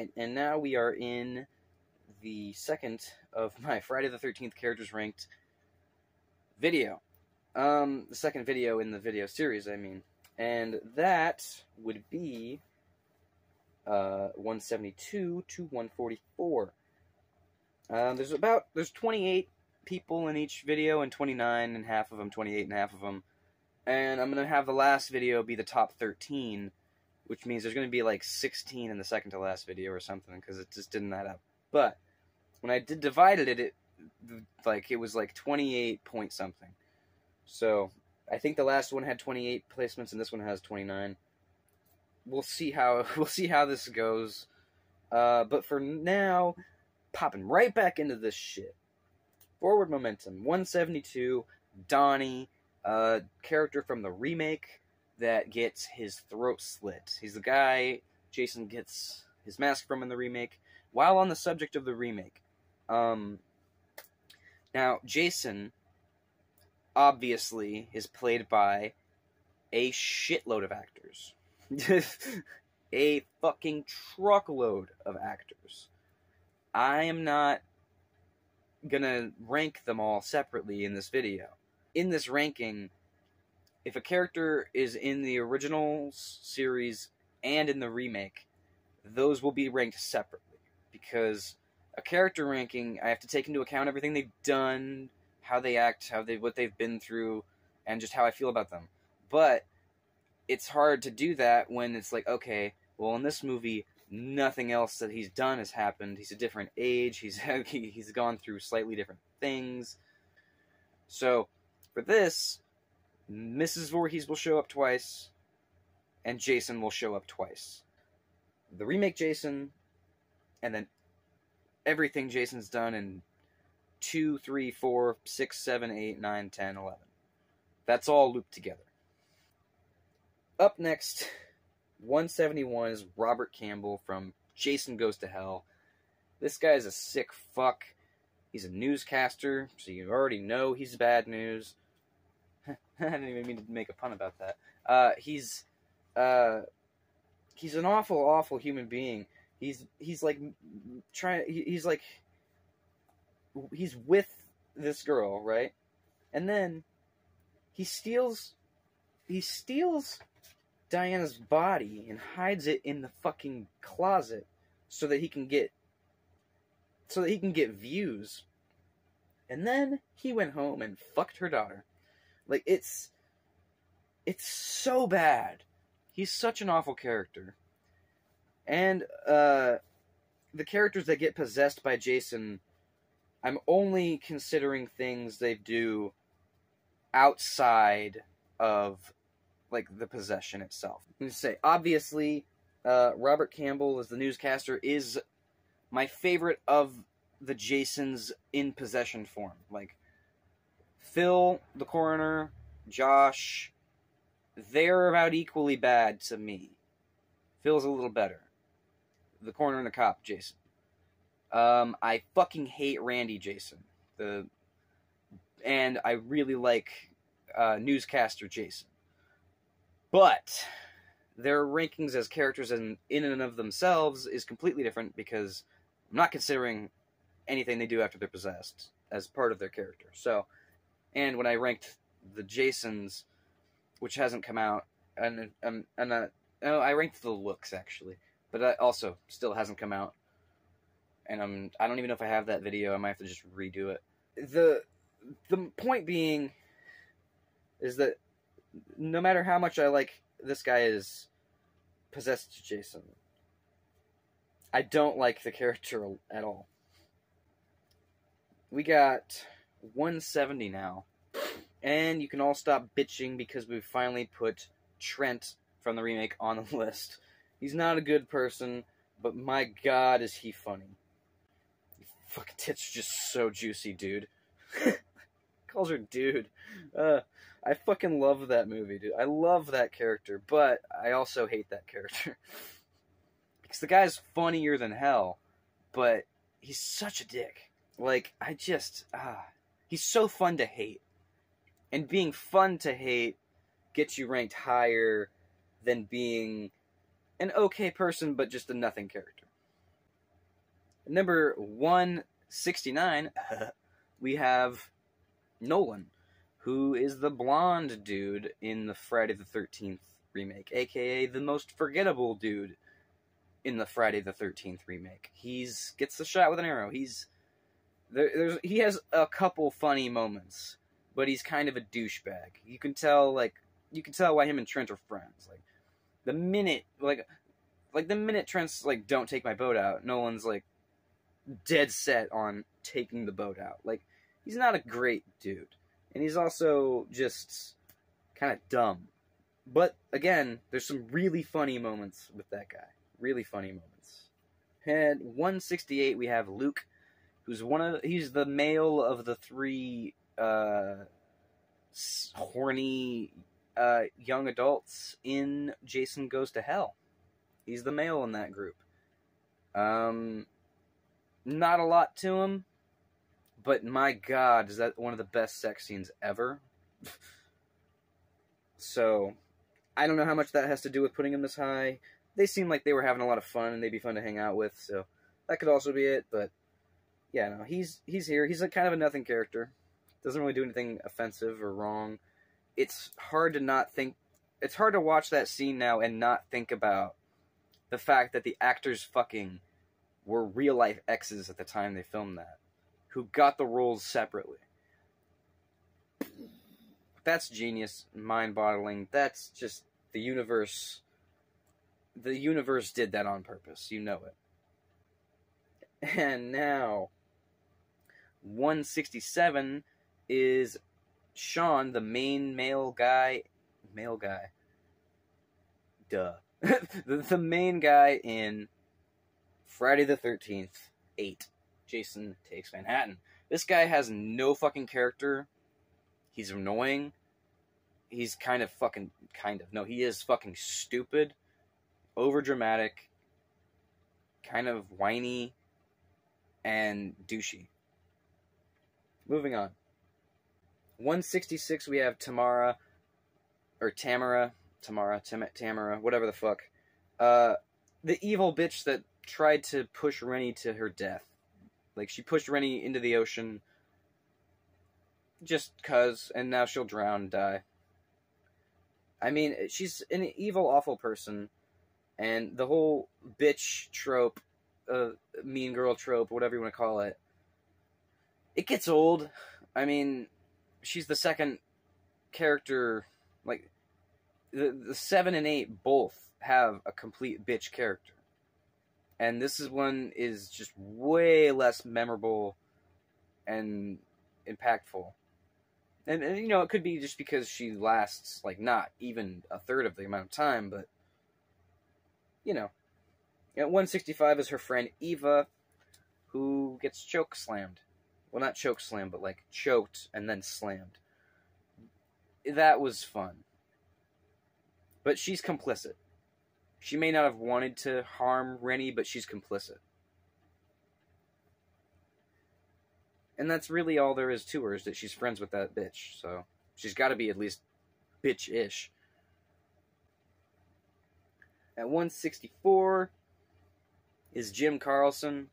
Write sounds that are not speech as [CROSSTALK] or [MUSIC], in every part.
Alright, and now we are in the second of my Friday the 13th characters ranked video. Um, the second video in the video series, I mean. And that would be uh, 172 to 144. Uh, there's about, there's 28 people in each video and 29 and half of them, 28 and half of them. And I'm going to have the last video be the top 13 which means there's going to be like 16 in the second to last video or something because it just didn't add up. But when I did divided it, it like it was like 28 point something. So I think the last one had 28 placements and this one has 29. We'll see how [LAUGHS] we'll see how this goes. Uh, but for now, popping right back into this shit. Forward momentum 172. Donnie, uh, character from the remake that gets his throat slit. He's the guy Jason gets his mask from in the remake. While on the subject of the remake, um, now Jason obviously is played by a shitload of actors. [LAUGHS] a fucking truckload of actors. I am not gonna rank them all separately in this video. In this ranking, if a character is in the original series and in the remake, those will be ranked separately because a character ranking I have to take into account everything they've done, how they act, how they what they've been through, and just how I feel about them. But it's hard to do that when it's like, okay, well in this movie nothing else that he's done has happened. He's a different age. He's [LAUGHS] he's gone through slightly different things. So for this, Mrs. Voorhees will show up twice, and Jason will show up twice. The remake Jason, and then everything Jason's done in 2, 3, 4, 6, 7, 8, 9, 10, 11. That's all looped together. Up next, 171 is Robert Campbell from Jason Goes to Hell. This guy is a sick fuck. He's a newscaster, so you already know he's bad news. [LAUGHS] I didn't even mean to make a pun about that. Uh, he's uh, he's an awful, awful human being. He's he's like trying. He's like he's with this girl, right? And then he steals he steals Diana's body and hides it in the fucking closet so that he can get so that he can get views. And then he went home and fucked her daughter. Like it's it's so bad. He's such an awful character. And uh the characters that get possessed by Jason, I'm only considering things they do outside of like the possession itself. Let say, obviously, uh, Robert Campbell as the newscaster is my favorite of the Jasons in possession form. Like Phil, the coroner, Josh, they're about equally bad to me. Phil's a little better. The coroner and the cop, Jason. Um, I fucking hate Randy Jason. The and I really like uh, newscaster Jason. But their rankings as characters in, in and of themselves is completely different because I'm not considering anything they do after they're possessed as part of their character. So and when I ranked the Jasons, which hasn't come out, and um, and uh, no, I ranked the looks actually, but that also still hasn't come out, and I'm I don't even know if I have that video. I might have to just redo it. the The point being is that no matter how much I like this guy is possessed Jason, I don't like the character at all. We got 170 now. And you can all stop bitching because we finally put Trent from the remake on the [LAUGHS] list. He's not a good person, but my god is he funny. Fucking tits are just so juicy, dude. [LAUGHS] Calls her dude. Uh, I fucking love that movie, dude. I love that character, but I also hate that character. [LAUGHS] because the guy's funnier than hell, but he's such a dick. Like, I just, ah, he's so fun to hate. And being fun to hate gets you ranked higher than being an okay person but just a nothing character. Number 169, [LAUGHS] we have Nolan, who is the blonde dude in the Friday the 13th remake, aka the most forgettable dude in the Friday the 13th remake. He's gets the shot with an arrow. He's there, there's he has a couple funny moments, but he's kind of a douchebag. You can tell like you can tell why him and Trent are friends. Like the minute like like the minute Trent's like don't take my boat out, Nolan's like dead set on taking the boat out. Like he's not a great dude. And he's also just kind of dumb. But again, there's some really funny moments with that guy. Really funny moments. At 168 we have Luke who's one of he's the male of the three uh, horny uh, young adults in Jason Goes to Hell. He's the male in that group. Um, not a lot to him, but my god, is that one of the best sex scenes ever? [LAUGHS] so, I don't know how much that has to do with putting him this high. They seem like they were having a lot of fun and they'd be fun to hang out with, so that could also be it, but yeah, no, he's he's here. He's a kind of a nothing character. Doesn't really do anything offensive or wrong. It's hard to not think. It's hard to watch that scene now and not think about the fact that the actors fucking were real life exes at the time they filmed that, who got the roles separately. That's genius, mind boggling. That's just the universe. The universe did that on purpose. You know it. [LAUGHS] And now 167 is Sean, the main male guy. Male guy. Duh. [LAUGHS] the, the main guy in Friday the 13th, 8. Jason Takes Manhattan. This guy has no fucking character. He's annoying. He's kind of fucking. Kind of. No, he is fucking stupid. Over dramatic. Kind of whiny. And douchey. Moving on. 166, we have Tamara, or Tamara, Tamara, Tam- Tamara, whatever the fuck. Uh, the evil bitch that tried to push Rennie to her death. Like, she pushed Rennie into the ocean just cuz, and now she'll drown and die. I mean, she's an evil, awful person, and the whole bitch trope, uh, mean girl trope, whatever you want to call it, it gets old. I mean, she's the second character. Like the the seven and eight both have a complete bitch character, and this is one is just way less memorable and impactful. And, and you know, it could be just because she lasts like not even a third of the amount of time, but you know, at 165 is her friend Eva, who gets choke slammed well, not choke slam, but like choked and then slammed. That was fun. But she's complicit. She may not have wanted to harm Rennie, but she's complicit. And that's really all there is to her, is that she's friends with that bitch. So she's got to be at least bitch ish. At 164 is Jim Carlson.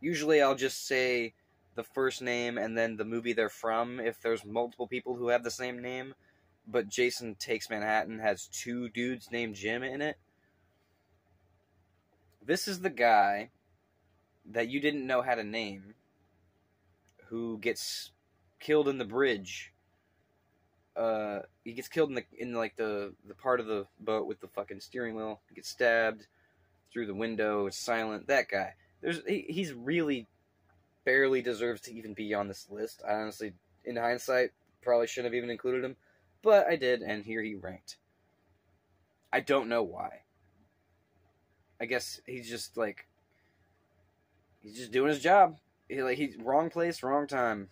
Usually I'll just say the first name and then the movie they're from if there's multiple people who have the same name. But Jason Takes Manhattan has two dudes named Jim in it. This is the guy that you didn't know had a name who gets killed in the bridge. Uh, he gets killed in the in like the the part of the boat with the fucking steering wheel. He gets stabbed through the window. It's silent. That guy. There's he, he's really barely deserves to even be on this list. I honestly, in hindsight, probably shouldn't have even included him, but I did, and here he ranked. I don't know why. I guess he's just like he's just doing his job. He, like he's wrong place, wrong time.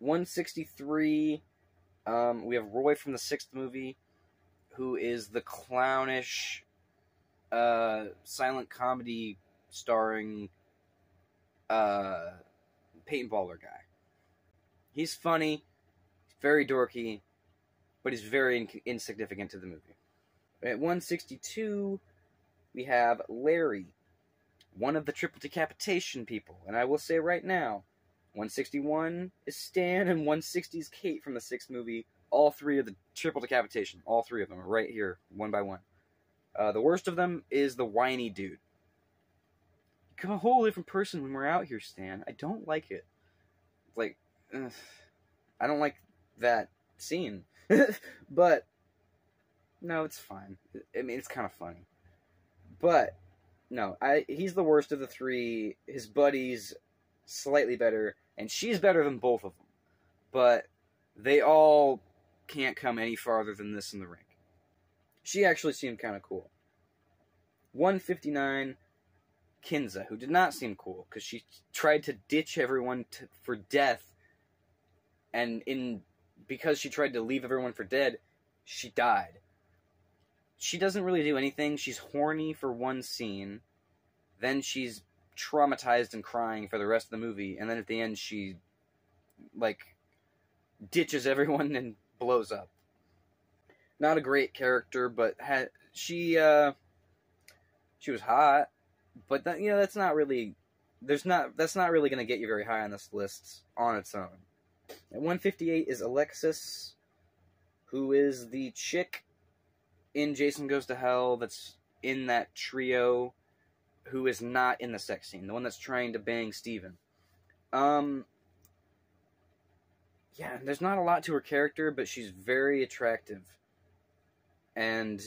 163. Um, we have Roy from the sixth movie, who is the clownish, uh, silent comedy starring uh, paintballer guy. He's funny, very dorky, but he's very in- insignificant to the movie. At 162 we have Larry, one of the triple decapitation people. And I will say right now, 161 is Stan and 160 is Kate from the sixth movie. All three of the triple decapitation. All three of them are right here, one by one. Uh, the worst of them is the whiny dude. Become a whole different person when we're out here, Stan. I don't like it. Like, ugh, I don't like that scene. [LAUGHS] but no, it's fine. I mean, it's kind of funny. But no, I he's the worst of the three. His buddies slightly better, and she's better than both of them. But they all can't come any farther than this in the ring. She actually seemed kind of cool. 159, Kinsa, who did not seem cool because she tried to ditch everyone to, for death, and in because she tried to leave everyone for dead, she died. She doesn't really do anything. She's horny for one scene, then she's traumatized and crying for the rest of the movie, and then at the end she like ditches everyone and blows up. Not a great character, but had she uh she was hot, but that you know that's not really there's not that's not really going to get you very high on this list on its own. At 158 is Alexis, who is the chick in Jason Goes to Hell that's in that trio who is not in the sex scene, the one that's trying to bang Steven. Um yeah, there's not a lot to her character, but she's very attractive. And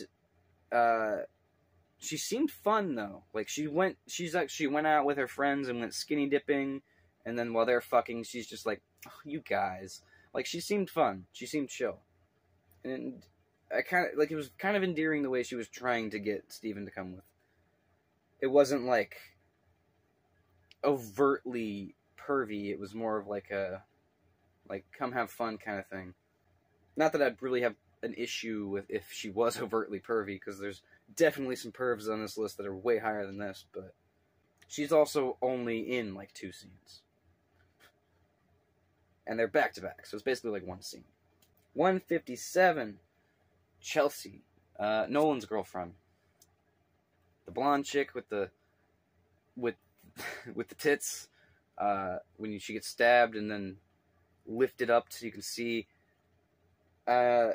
uh she seemed fun though. Like she went she's like she went out with her friends and went skinny dipping and then while they're fucking she's just like, oh, you guys. Like she seemed fun. She seemed chill. And I kind of like it was kind of endearing the way she was trying to get Steven to come with. It wasn't like overtly pervy. It was more of like a like come have fun kind of thing. Not that I'd really have an issue with if she was [LAUGHS] overtly pervy because there's definitely some pervs on this list that are way higher than this, but she's also only in like two scenes. And they're back to back, so it's basically like one scene. 157 Chelsea, uh, Nolan's girlfriend. The blonde chick with the with [LAUGHS] with the tits uh, when she gets stabbed and then lifted up so you can see uh,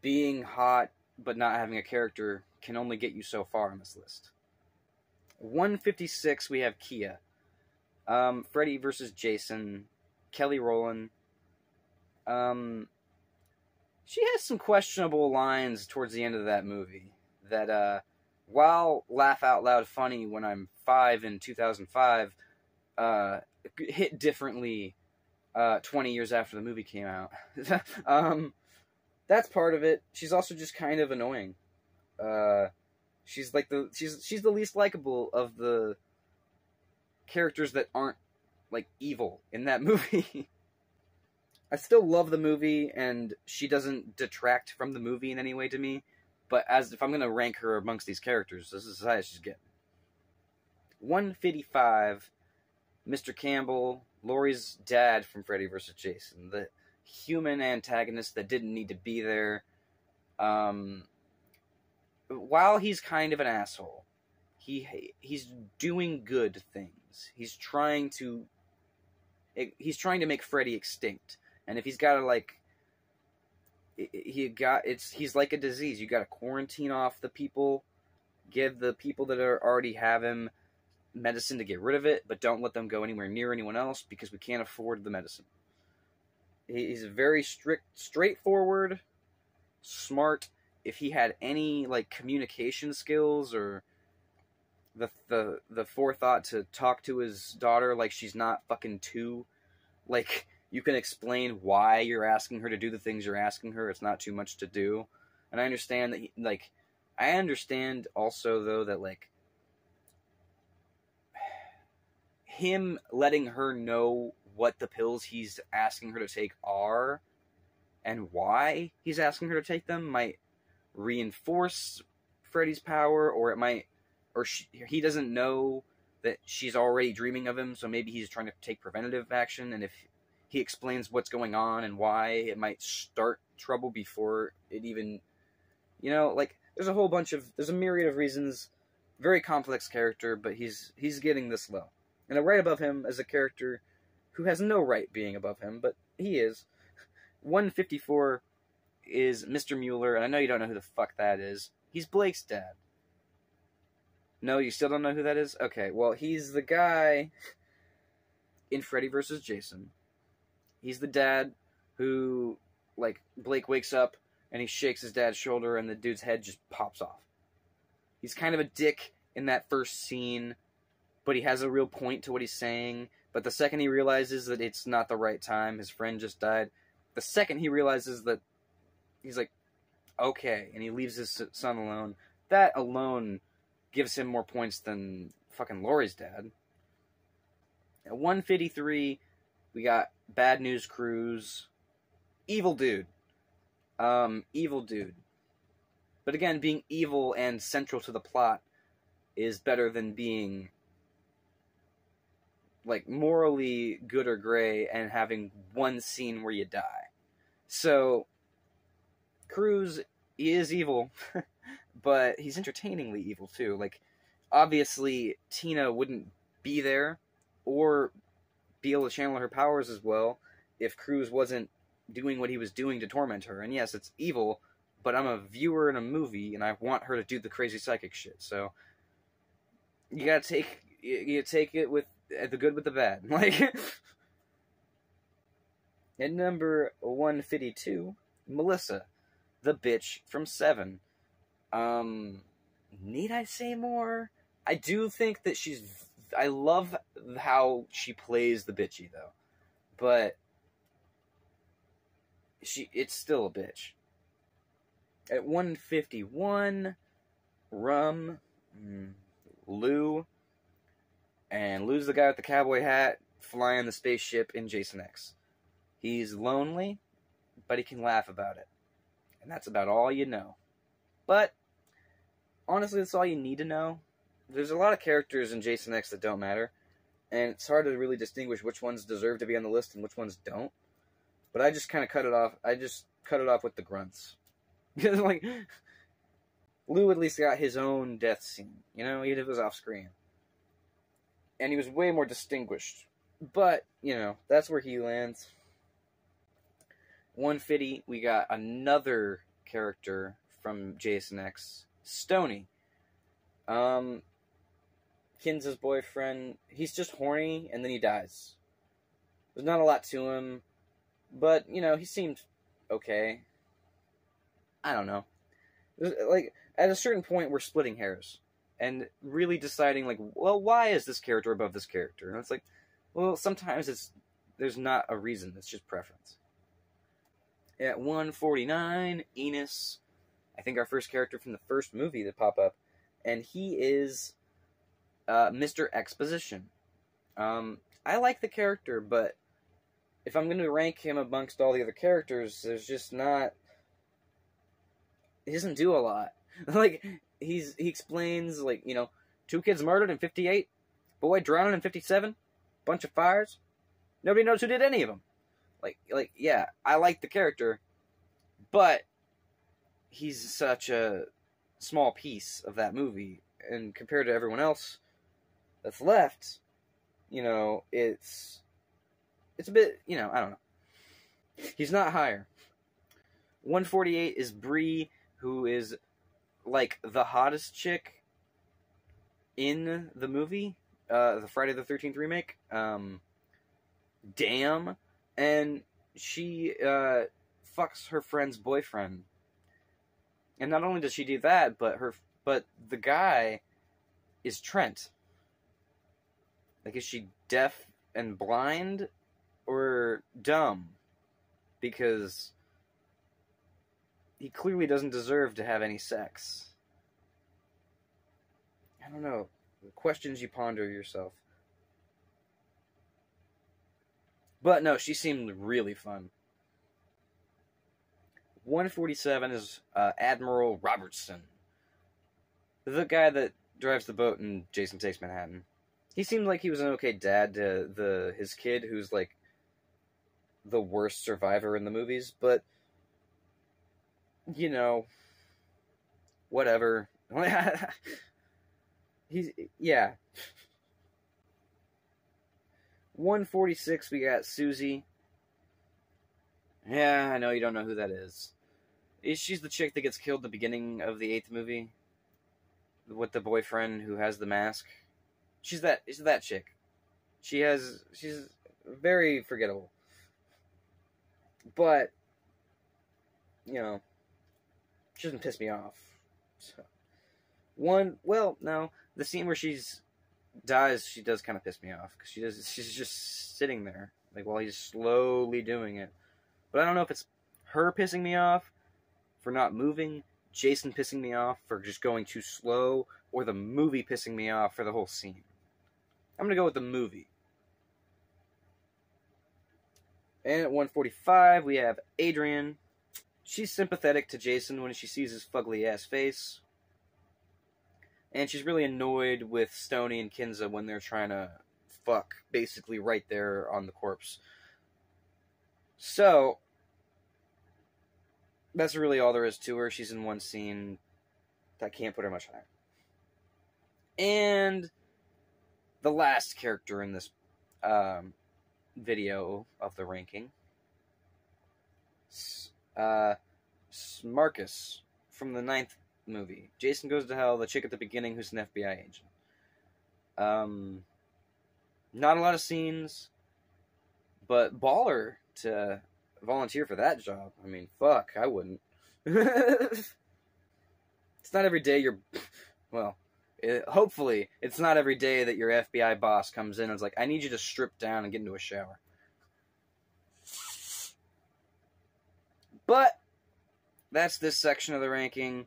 being hot but not having a character can only get you so far on this list. 156, we have Kia. Um, Freddy versus Jason. Kelly Rowland. Um, she has some questionable lines towards the end of that movie that, uh, while laugh out loud funny when I'm five in 2005, uh, hit differently uh, 20 years after the movie came out. [LAUGHS] um, that's part of it. She's also just kind of annoying. Uh, she's like the she's she's the least likable of the characters that aren't like evil in that [LAUGHS] movie. I still love the movie, and she doesn't detract from the movie in any way to me. But as if I'm gonna rank her amongst these characters, this is how she's getting. 155, Mr. Campbell, Lori's dad from Freddy vs. Jason, the human antagonist that didn't need to be there. Um, while he's kind of an asshole, he he's doing good things. He's trying to he's trying to make Freddy extinct. And if he's got to like he got it's he's like a disease. You got to quarantine off the people, give the people that are already have him medicine to get rid of it, but don't let them go anywhere near anyone else because we can't afford the medicine. He's very strict, straightforward, smart. If he had any like communication skills or the the the forethought to talk to his daughter like she's not fucking two, like you can explain why you're asking her to do the things you're asking her. It's not too much to do, and I understand that. He, like, I understand also though that like [SIGHS] him letting her know what the pills he's asking her to take are and why he's asking her to take them might reinforce Freddy's power, or it might, or she, he doesn't know that she's already dreaming of him, so maybe he's trying to take preventative action, and if he explains what's going on and why, it might start trouble before it even, You know, like there's a whole bunch of there's a myriad of reasons. Very complex character, but he's he's getting this low. And right above him is a character who has no right being above him, but he is. 154 is Mr. Mueller, and I know you don't know who the fuck that is. He's Blake's dad. No, you still don't know who that is? Okay, well, he's the guy in Freddy vs. Jason. He's the dad who, like, Blake wakes up and he shakes his dad's shoulder and the dude's head just pops off. He's kind of a dick in that first scene, but he has a real point to what he's saying. But the second he realizes that it's not the right time, his friend just died, the second he realizes that he's like, okay, and he leaves his son alone, that alone gives him more points than fucking Lori's dad. At 153, we got Bad News Crews, Evil Dude. Um, evil Dude. But again, being evil and central to the plot is better than being like morally good or gray and having one scene where you die. So Crews is evil, [LAUGHS] but he's entertainingly evil too. Like obviously Tina wouldn't be there or be able to channel her powers as well if Crews wasn't doing what he was doing to torment her. And yes, it's evil, but I'm a viewer in a movie and I want her to do the crazy psychic shit. So you gotta take you take it with the good with the bad. [LAUGHS] Like at number one fifty two, Melissa, the bitch from Seven. Um, need I say more? I do think that she's. I love how she plays the bitchy though, but she it's still a bitch. At 151, Rum, mm, Lou, and Lou's the guy with the cowboy hat flying the spaceship in Jason X. He's lonely, but he can laugh about it. And that's about all you know. But, honestly, that's all you need to know. There's a lot of characters in Jason X that don't matter, and it's hard to really distinguish which ones deserve to be on the list and which ones don't. But I just kind of cut it off. I just cut it off with the grunts. Because, [LAUGHS] like, Lou at least got his own death scene, you know, even if it was off screen. And he was way more distinguished. But, you know, that's where he lands. 150, we got another character from Jason X, Stoney. Um, Kins' boyfriend, he's just horny and then he dies. There's not a lot to him, but, you know, he seemed okay. I don't know. Like at a certain point, we're splitting hairs and really deciding, like, well, why is this character above this character? And it's like, well, sometimes it's there's not a reason. It's just preference. At 149, Enos, I think our first character from the first movie that pop up, and he is uh, Mr. Exposition. Um, I like the character, but if I'm going to rank him amongst all the other characters, there's just not he doesn't do a lot. [LAUGHS] like he's he explains like you know two kids murdered in '58, boy drowned in '57, bunch of fires. Nobody knows who did any of them. Like like yeah, I like the character, but he's such a small piece of that movie, and compared to everyone else that's left, you know, it's it's a bit you know I don't know. He's not higher. 148 is Bree who is like the hottest chick in the movie, uh, the Friday the Thirteenth remake. Um, damn, and she uh, fucks her friend's boyfriend, and not only does she do that, but her but the guy is Trent. Like, is she deaf and blind or dumb? Because he clearly doesn't deserve to have any sex. I don't know. Questions you ponder yourself. But no, she seemed really fun. 147 is uh, Admiral Robertson. The guy that drives the boat in Jason Takes Manhattan. He seemed like he was an okay dad to the his kid who's like the worst survivor in the movies, but you know, whatever. [LAUGHS] He's yeah. 146 we got Susie. Yeah, I know you don't know who that is. Is she's the chick that gets killed at the beginning of the eighth movie with the boyfriend who has the mask. She's that. She's that chick. She has. She's very forgettable. But you know, she doesn't piss me off. So, one. Well, no. The scene where she's dies, she does kind of piss me off because she does. She's just sitting there, like while he's slowly doing it. But I don't know if it's her pissing me off for not moving, Jason pissing me off for just going too slow, or the movie pissing me off for the whole scene. I'm gonna go with the movie. And at 145, we have Adrian. She's sympathetic to Jason when she sees his fugly ass face. And she's really annoyed with Stoney and Kinsa when they're trying to fuck, basically right there on the corpse. So, that's really all there is to her. She's in one scene. That can't put her much higher. And the last character in this um, video of the ranking, uh, Marcus from the ninth movie. Jason Goes to Hell, the chick at the beginning who's an FBI agent. Um, not a lot of scenes, but baller to volunteer for that job. I mean, fuck, I wouldn't. [LAUGHS] it's not every day you're, [LAUGHS] well, it, hopefully, it's not every day that your FBI boss comes in and is like, I need you to strip down and get into a shower. But that's this section of the ranking.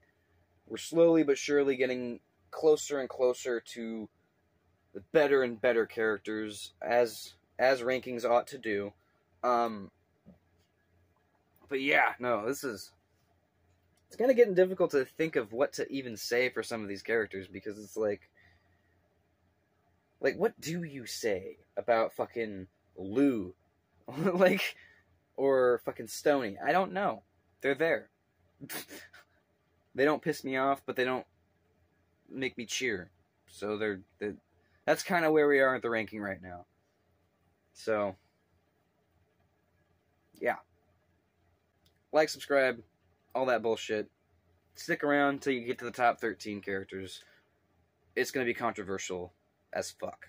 We're slowly but surely getting closer and closer to the better and better characters as as rankings ought to do. Um, but yeah, no, this is it's kind of getting difficult to think of what to even say for some of these characters because it's like like what do you say about fucking Lou [LAUGHS] like or fucking Stoney. I don't know they're there [LAUGHS] they don't piss me off but they don't make me cheer so they're, they're that's kind of where we are at the ranking right now so yeah like subscribe all that bullshit. Stick around till you get to the top 13 characters. It's going to be controversial as fuck.